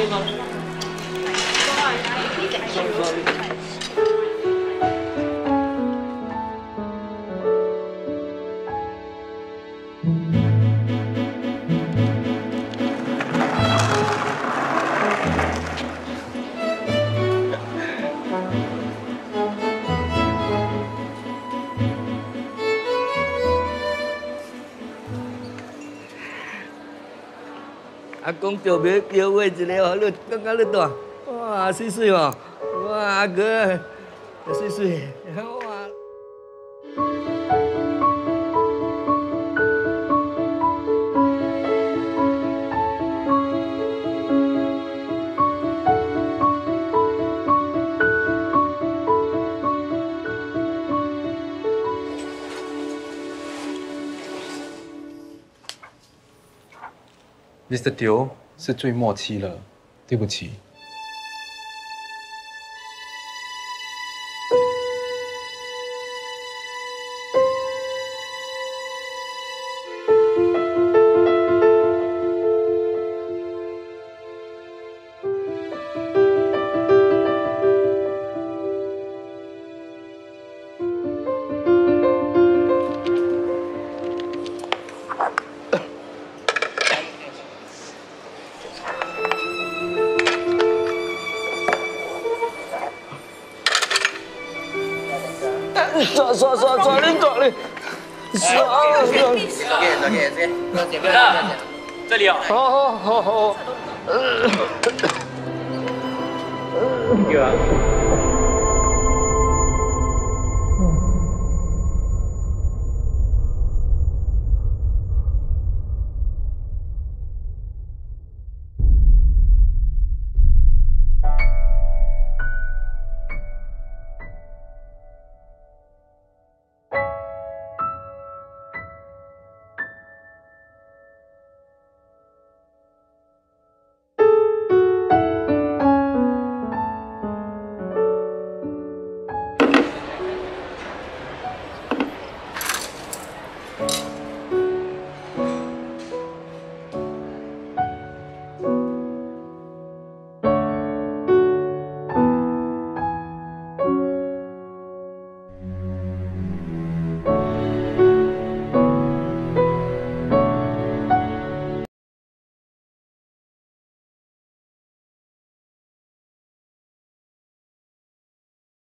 해가지고 阿公叫别叫位置嘞哦，你刚刚你到，哇，岁岁哦，哇，阿哥，岁岁。，Mr. Teo 是最末期了，对不起。抓抓抓抓你抓你，抓！这边这边这边，这边这里啊。好好好好。有啊。